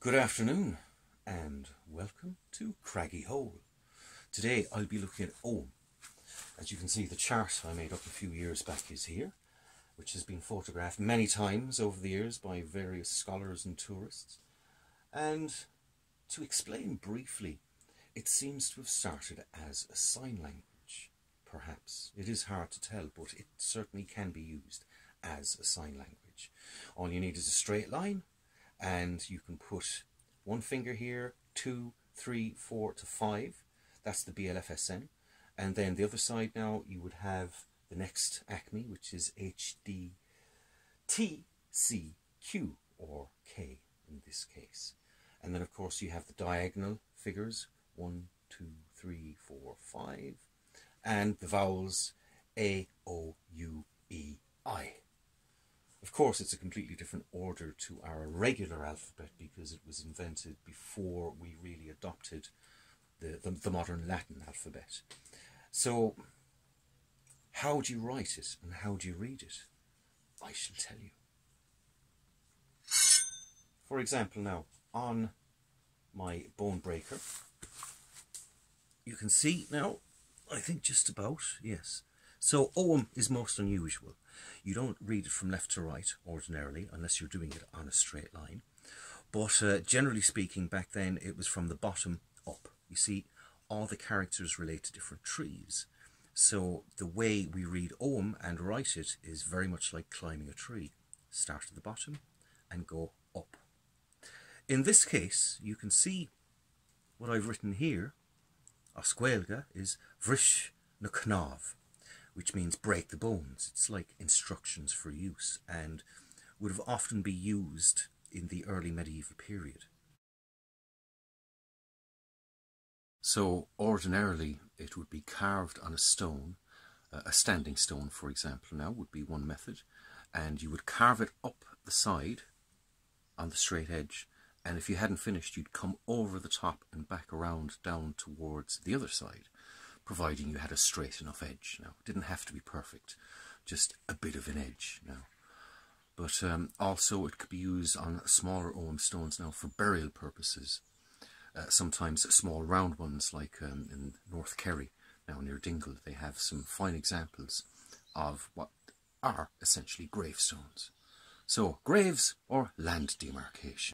Good afternoon and welcome to Craggy Home. Today I'll be looking at Ogham. As you can see the chart I made up a few years back is here which has been photographed many times over the years by various scholars and tourists and to explain briefly it seems to have started as a sign language perhaps. It is hard to tell but it certainly can be used as a sign language. All you need is a straight line and you can put one finger here, two, three, four to five. That's the BLFSN. And then the other side now, you would have the next Aicme, which is HDTCQ or K in this case. And then of course you have the diagonal figures, one, two, three, four, five, and the vowels A, O, U, E, I. Of course, it's a completely different order to our regular alphabet because it was invented before we really adopted the, the, the modern Latin alphabet. So, how do you write it and how do you read it? I shall tell you. For example, now, on my bone breaker, you can see now, I think just about, yes. So, Ogham is most unusual. You don't read it from left to right ordinarily unless you're doing it on a straight line. But uh, generally speaking, back then it was from the bottom up. You see, all the characters relate to different trees. So the way we read Ogham and write it is very much like climbing a tree. Start at the bottom and go up. In this case, you can see what I've written here. Oscuelga is Vrish Nknav which means break the bones. It's like instructions for use and would have often be used in the early medieval period. So ordinarily it would be carved on a stone, uh, a standing stone for example now would be one method, and you would carve it up the side on the straight edge and if you hadn't finished you'd come over the top and back around down towards the other side providing you had a straight enough edge. Now, it didn't have to be perfect, just a bit of an edge now. But um, also it could be used on smaller Ogham stones now for burial purposes. Uh, sometimes small round ones like um, in North Kerry, now near Dingle, they have some fine examples of what are essentially gravestones. So, graves or land demarcation.